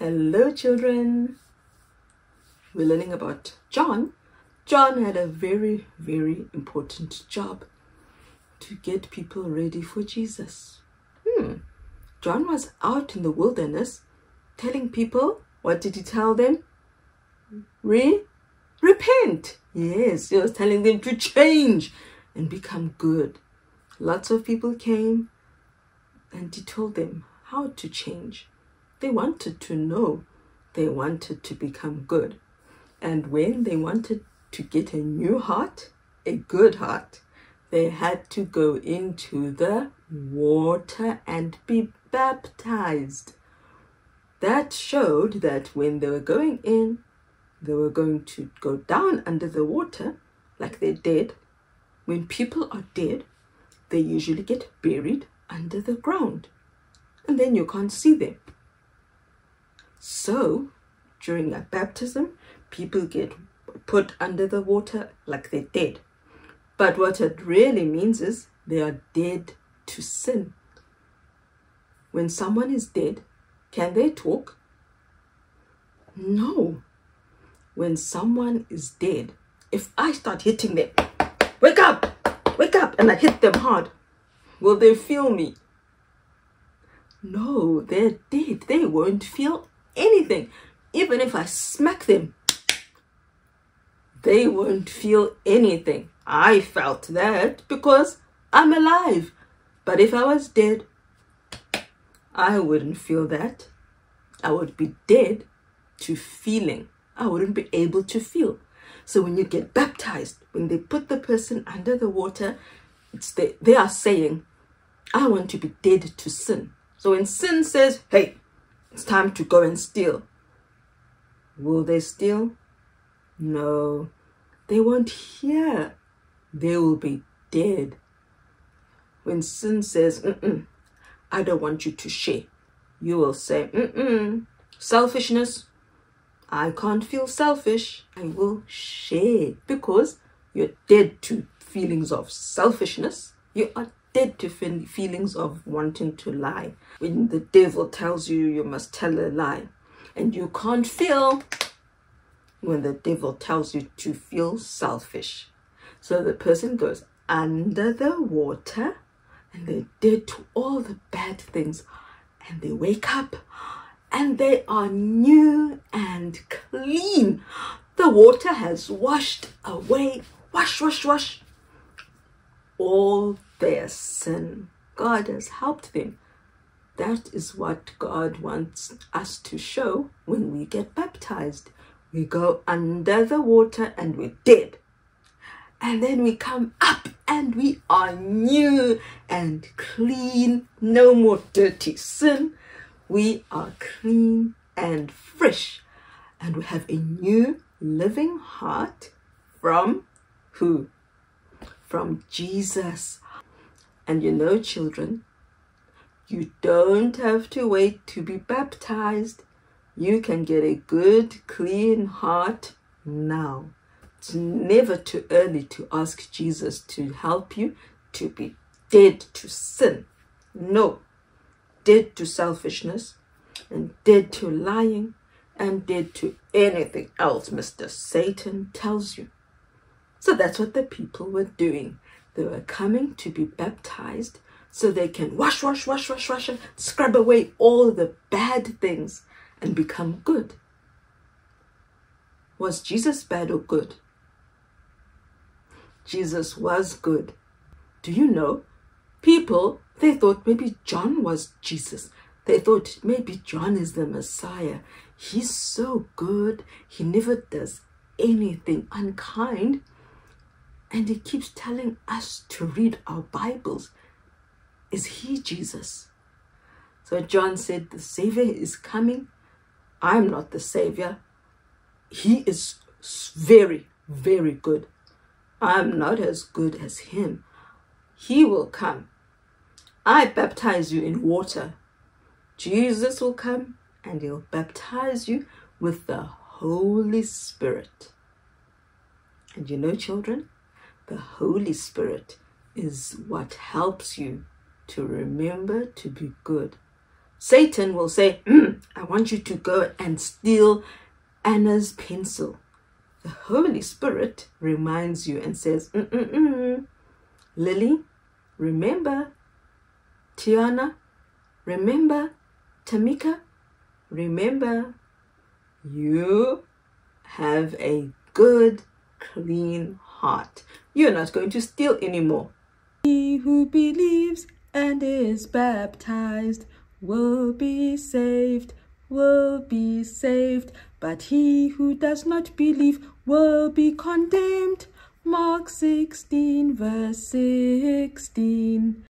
Hello, children. We're learning about John. John had a very, very important job to get people ready for Jesus. Hmm. John was out in the wilderness telling people, what did he tell them? Re repent. Yes, he was telling them to change and become good. Lots of people came and he told them how to change. They wanted to know, they wanted to become good. And when they wanted to get a new heart, a good heart, they had to go into the water and be baptized. That showed that when they were going in, they were going to go down under the water like they did. When people are dead, they usually get buried under the ground and then you can't see them. So, during a baptism, people get put under the water like they're dead. But what it really means is they are dead to sin. When someone is dead, can they talk? No. When someone is dead, if I start hitting them, wake up, wake up, and I hit them hard, will they feel me? No, they're dead. They won't feel anything. Even if I smack them, they won't feel anything. I felt that because I'm alive. But if I was dead, I wouldn't feel that. I would be dead to feeling. I wouldn't be able to feel. So when you get baptized, when they put the person under the water, it's they, they are saying, I want to be dead to sin. So when sin says, hey, it's time to go and steal, will they steal? No, they won't hear. They will be dead. When sin says, Mm-mm, I don't want you to share, you will say, Mm-mm, selfishness. I can't feel selfish. I will share because you're dead to feelings of selfishness. You are dead to feelings of wanting to lie. When the devil tells you you must tell a lie and you can't feel when the devil tells you to feel selfish. So the person goes under the water and they're dead to all the bad things and they wake up and they are new and clean. The water has washed away, wash, wash, wash, all sin. God has helped them. That is what God wants us to show when we get baptized. We go under the water and we're dead. And then we come up and we are new and clean. No more dirty sin. We are clean and fresh. And we have a new living heart from who? From Jesus. And you know, children, you don't have to wait to be baptized. You can get a good, clean heart now. It's never too early to ask Jesus to help you to be dead to sin. No, dead to selfishness and dead to lying and dead to anything else Mr. Satan tells you. So that's what the people were doing. They were coming to be baptized so they can wash, wash, wash, wash, wash, scrub away all the bad things and become good. Was Jesus bad or good? Jesus was good. Do you know? People, they thought maybe John was Jesus. They thought maybe John is the Messiah. He's so good. He never does anything unkind. And he keeps telling us to read our Bibles. Is he Jesus? So John said, The Savior is coming. I'm not the Savior. He is very, very good. I'm not as good as him. He will come. I baptize you in water. Jesus will come and he'll baptize you with the Holy Spirit. And you know, children, the Holy Spirit is what helps you to remember to be good. Satan will say, mm, I want you to go and steal Anna's pencil. The Holy Spirit reminds you and says, Mm-mm-mm. Lily, remember? Tiana, remember? Tamika, remember? You have a good, clean heart. You're not going to steal anymore. He who believes and is baptized will be saved, will be saved. But he who does not believe will be condemned. Mark 16, verse 16.